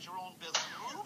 mind your own business.